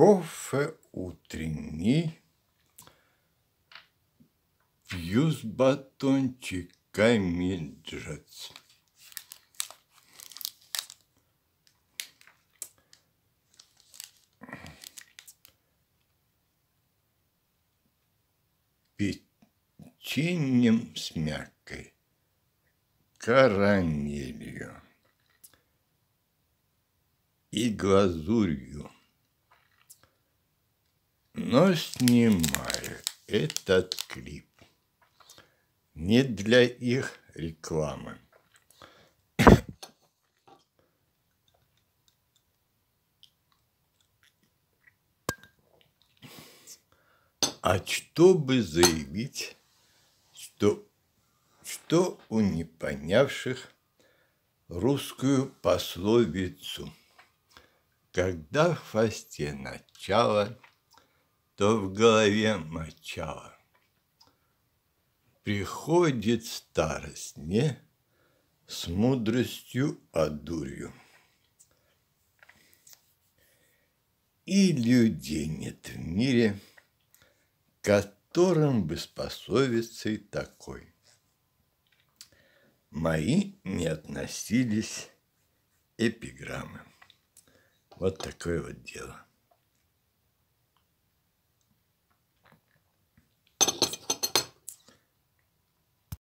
Кофе утренний пью с батончиками джетс. Печеньем с мягкой карамелью и глазурью. Но снимаю этот клип не для их рекламы. А чтобы заявить, что, что у непонявших русскую пословицу – когда в хвосте начало, то в голове мочало. Приходит старость не с мудростью, а дурью. И людей нет в мире, которым бы способицей такой. Мои не относились эпиграммы. Вот такое вот дело.